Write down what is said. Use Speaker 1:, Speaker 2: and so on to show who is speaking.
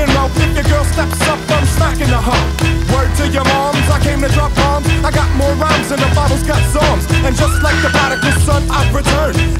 Speaker 1: If your girl steps up, I'm smacking the hoe. Word to your moms, I came to drop bombs. I got more rhymes than the Bible's got psalms. And just like the prodigal son, I've returned.